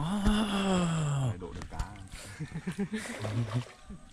아. 모르다. 아.